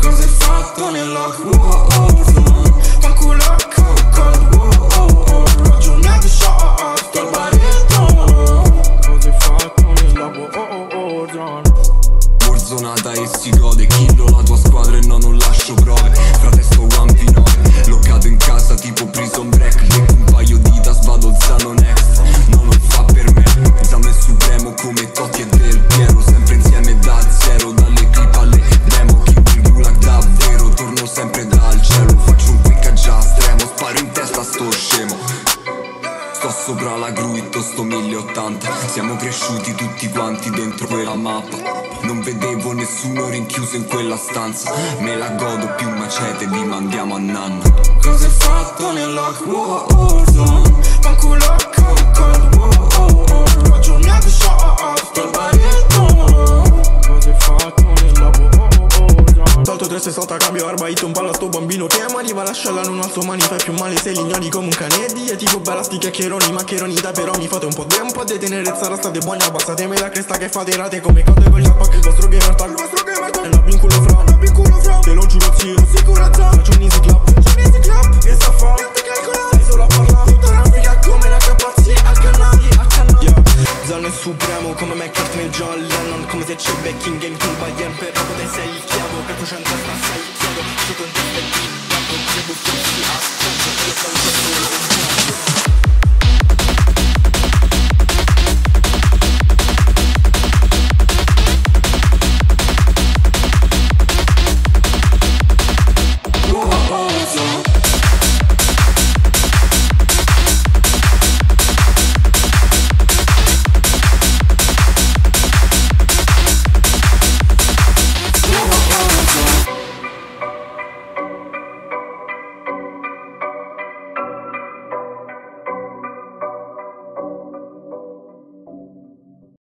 Cosa hai fatto nella Warzone? Qualcuno cold sto scemo. Sto sopra la Gruitto, sto 1080 Siamo cresciuti tutti quanti dentro quella mappa. Non vedevo nessuno rinchiuso in quella stanza. Me la godo più macete, vi mandiamo a nanna. Cosa hai fatto nella Warzone? Qualcuno cold oh oh oh Salto 360 cambio arma hit un palla a sto bambino che mi arriva lasciala in un altro mani fai più male se li ignori come un cane di e tipo bella sti chiacchieroni maccheroni da però mi fate un po' di un po' di tenerezza state buoni abbassatemi la cresta che fate rate come con gli che il vostro gamer tag il vostro gamer tag e la vinculo fra la vinculo fra te lo giuro zio sicurezza. faccio un easy clap faccio un easy clap che sta fa niente calcola sei solo a parlare. Tutta raffica come la capazzi accannati accannati yeah. Zone supremo come McCartney Ciebie kingiem kurwa jępy Robotaj se i kiało Perkuszenka z nas i kiało Przygodę